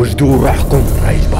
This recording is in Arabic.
وجدوا روحكم رايبة.